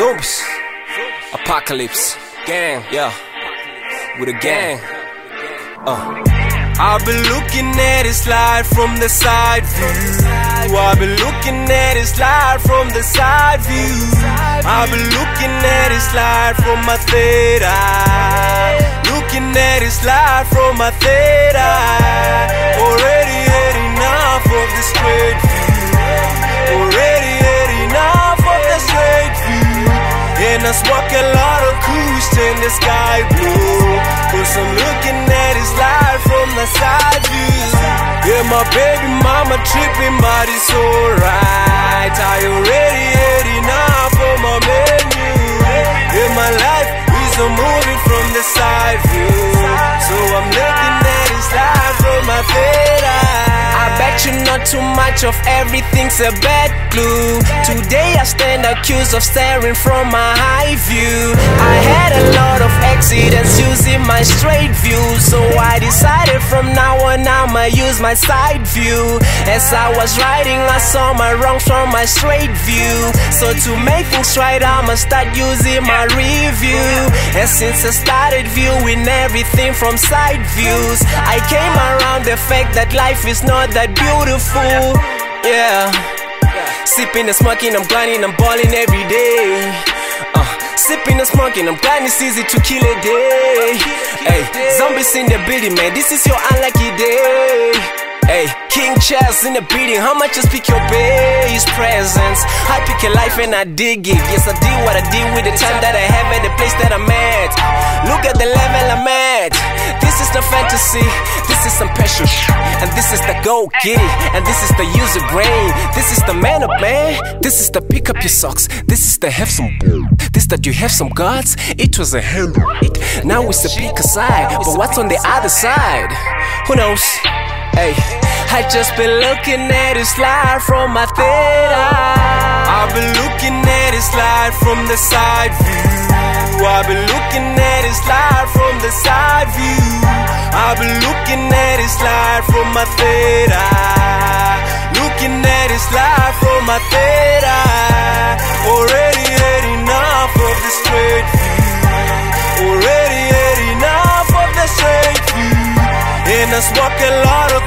Zombies. Apocalypse. Gang, yeah. With a gang. Uh. I've been looking at it slide from the side view. I've been looking at it slide from the side view. I've been looking at it slide from my third eye. Looking at it slide from my third eye. Already I smoke a lot of kush in the sky blue. Cause I'm looking at his slide from the side view. Yeah, my baby mama tripping, but it's alright. I already had enough of my you not too much of everything's a bad glue. Today I stand accused of staring from my high view. I had a lot of accidents using my straight view, so I decided from now on I'ma use my side view. As I was riding, I saw my wrongs from my straight view. So to make things right, I'ma start using my review. And since I started viewing everything from side views, I came around the fact that life is not that beautiful. Yeah. Sipping and smoking, I'm grinding, I'm balling every day. Uh, sipping and smoking, I'm grinding, it's easy to kill a day. Hey, zombies in the building, man, this is your unlucky day. Hey, Charles in the beating, how much you speak your base presence? I pick a life and I dig it. Yes, I did what I did with the time that I have and the place that I'm at. Look at the level I'm at. This is the fantasy, this is some passion, and this is the go get it, and this is the user brain. This is the man up, man. This is the pick up your socks. This is the have some. This that you have some gods. It was a handle. Now it's a pick aside, but what's on the other side? Who knows? Hey, I just been looking at it slide from my third eye. I've been looking at it slide from the side view. I've been looking at it slide from the side view. I've been looking at it slide from my third eye. Looking at it slide from my third eye. Already had enough of the straight view. Already had enough of the straight view. And I smoke a lot of